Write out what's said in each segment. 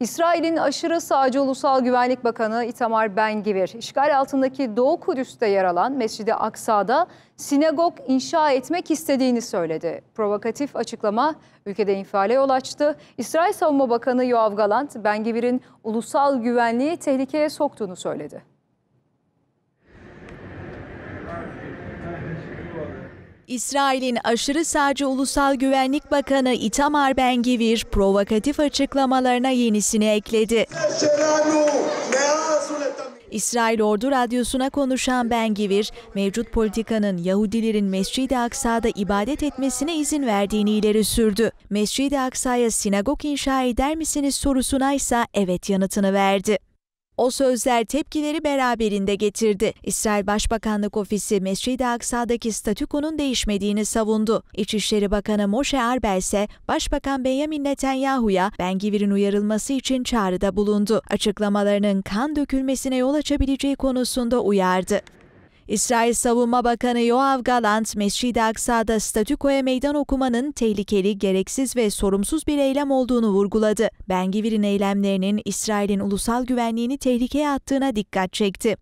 İsrail'in aşırı sağcı Ulusal Güvenlik Bakanı Itamar Ben-Gvir, işgal altındaki Doğu Kudüs'te yer alan Mescid-i Aksa'da sinagog inşa etmek istediğini söyledi. Provokatif açıklama ülkede infiale yol açtı. İsrail Savunma Bakanı Yoav Galant, Ben-Gvir'in ulusal güvenliği tehlikeye soktuğunu söyledi. İsrail'in aşırı sağcı Ulusal Güvenlik Bakanı Itamar Ben-Gvir provokatif açıklamalarına yenisini ekledi. İsrail Ordu Radyosu'na konuşan Ben-Gvir, mevcut politikanın Yahudilerin Mescid-i Aksa'da ibadet etmesine izin verdiğini ileri sürdü. Mescid-i Aksa'ya sinagog inşa eder misiniz sorusuna ise evet yanıtını verdi. O sözler tepkileri beraberinde getirdi. İsrail Başbakanlık Ofisi Mescid-i Aksa'daki statükonun değişmediğini savundu. İçişleri Bakanı Moshe Arbel ise Başbakan Benjamin Netanyahu'ya Ben-Gvir'in uyarılması için çağrıda bulundu. Açıklamalarının kan dökülmesine yol açabileceği konusunda uyardı. İsrail Savunma Bakanı Yoav Galant, Mescid-i Aksa'da statükoya meydan okumanın tehlikeli, gereksiz ve sorumsuz bir eylem olduğunu vurguladı. Ben-Gvir'in eylemlerinin İsrail'in ulusal güvenliğini tehlikeye attığına dikkat çekti.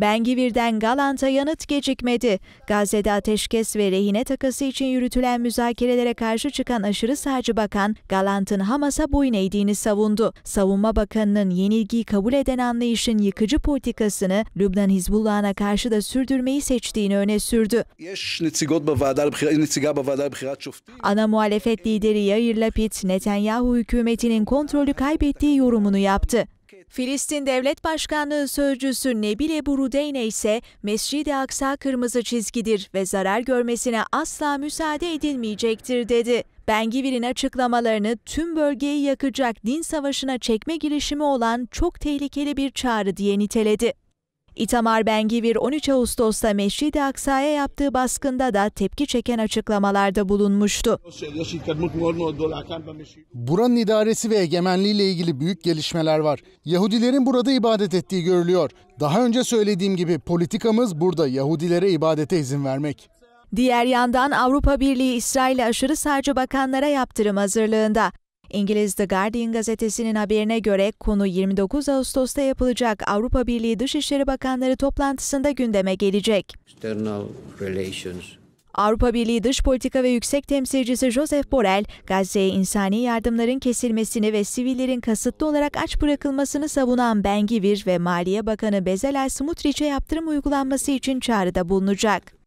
Ben-Gvir'den Galant'a yanıt gecikmedi. Gazze'de ateşkes ve rehine takası için yürütülen müzakerelere karşı çıkan aşırı sağcı bakan, Galant'ın Hamas'a boyun eğdiğini savundu. Savunma Bakanı'nın yenilgiyi kabul eden anlayışın yıkıcı politikasını Lübnan Hizbullah'ına karşı da sürdürmeyi seçtiğini öne sürdü. Ana muhalefet lideri Yair Lapid, Netanyahu hükümetinin kontrolü kaybettiği yorumunu yaptı. Filistin Devlet Başkanlığı Sözcüsü Nebil Ebu Rudeyne ise Mescid-i Aksa kırmızı çizgidir ve zarar görmesine asla müsaade edilmeyecektir dedi. Ben-Gvir'in açıklamalarını tüm bölgeyi yakacak din savaşına çekme girişimi olan çok tehlikeli bir çağrı diye niteledi. İtamar Ben-Gvir 13 Ağustos'ta Mescid-i Aksa'ya yaptığı baskında da tepki çeken açıklamalarda bulunmuştu. Buranın idaresi ve egemenliği ile ilgili büyük gelişmeler var. Yahudilerin burada ibadet ettiği görülüyor. Daha önce söylediğim gibi politikamız burada Yahudilere ibadete izin vermek. Diğer yandan Avrupa Birliği İsrail'e aşırı sağcı bakanlara yaptırım hazırlığında. İngiliz The Guardian gazetesinin haberine göre konu 29 Ağustos'ta yapılacak Avrupa Birliği Dışişleri Bakanları toplantısında gündeme gelecek. Avrupa Birliği Dış Politika ve Yüksek Temsilcisi Joseph Borrell, Gazze'ye insani yardımların kesilmesini ve sivillerin kasıtlı olarak aç bırakılmasını savunan Ben-Gvir ve Maliye Bakanı Bezalel Smotrich'e yaptırım uygulanması için çağrıda bulunacak.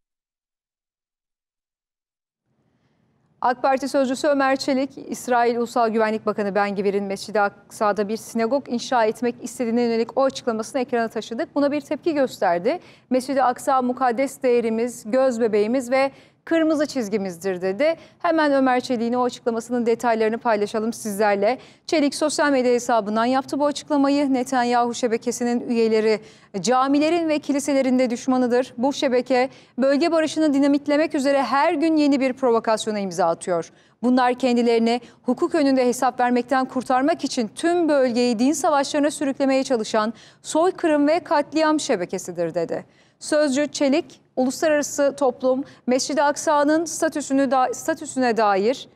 AK Parti sözcüsü Ömer Çelik, İsrail Ulusal Güvenlik Bakanı Ben-Gvir'in Mescid-i Aksa'da bir sinagog inşa etmek istediğine yönelik o açıklamasını ekrana taşıdık. Buna bir tepki gösterdi. Mescid-i Aksa mukaddes değerimiz, göz bebeğimiz ve kırmızı çizgimizdir dedi. Hemen Ömer Çelik'in o açıklamasının detaylarını paylaşalım sizlerle. Çelik sosyal medya hesabından yaptı bu açıklamayı. Netanyahu şebekesinin üyeleri camilerin ve kiliselerinde düşmanıdır. Bu şebeke bölge barışını dinamitlemek üzere her gün yeni bir provokasyona imza atıyor. Bunlar kendilerini hukuk önünde hesap vermekten kurtarmak için tüm bölgeyi din savaşlarına sürüklemeye çalışan soykırım ve katliam şebekesidir dedi. Sözcü Çelik, uluslararası toplum Mescid-i Aksa'nın statüsünü da, statüsüne dair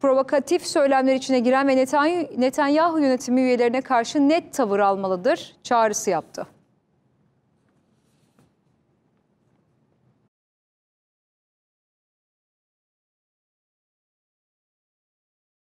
provokatif söylemler içine giren ve Netanyahu, yönetimi üyelerine karşı net tavır almalıdır çağrısı yaptı.